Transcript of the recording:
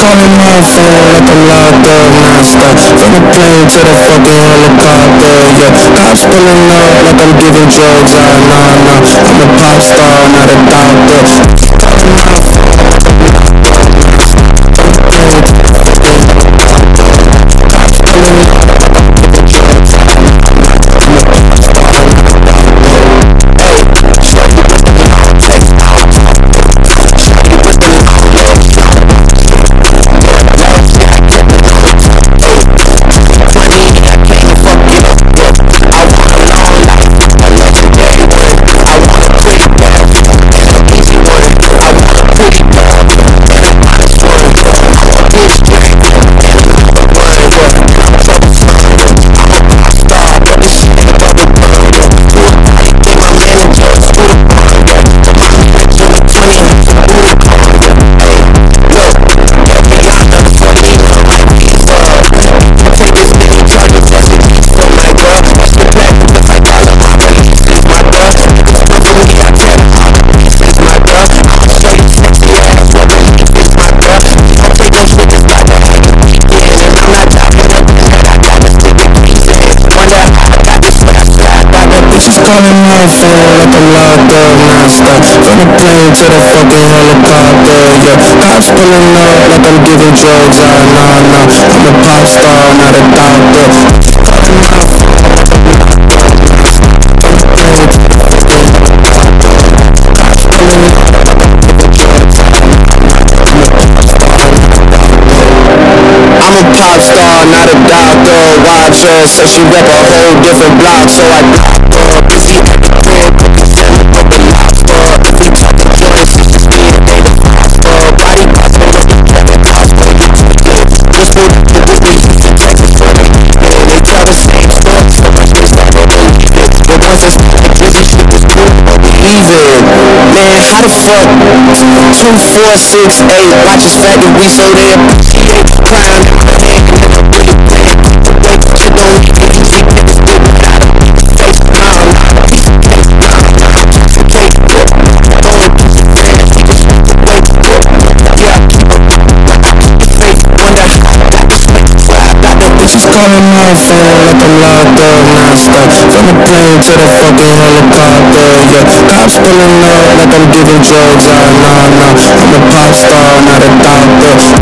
calling my phone like I'm locked up non-stop From the plane to the fucking helicopter, yeah Cops pulling up like I'm giving drugs, ah, nah, nah. I'm a pop star, not calling my phone like I'm locked up non-stop From the plane to the fucking helicopter, yeah Cops pulling up like I'm giving drugs, ah, nah, nah I'm a pop star, not a doctor. I'm a pop star, not a doctor a a Watch her, so she rep a whole different block So I once Drizzy shit was cool, it Man, how the fuck Two, four, six, eight Watch us faggot, we so they appreciate crime my hand And I really way that you even easy Niggas do without a face Nah, nah, piece of cake piece of cake Going piece of fan just want the Yeah, I keep I the faith Wonder how Got this fake fly Got the bitches calling my phone Like I'm locked From the plane to the fucking helicopter, yeah. Cops pulling up like I'm giving drugs, ah, nah, nah. I'm a pop star, not a doctor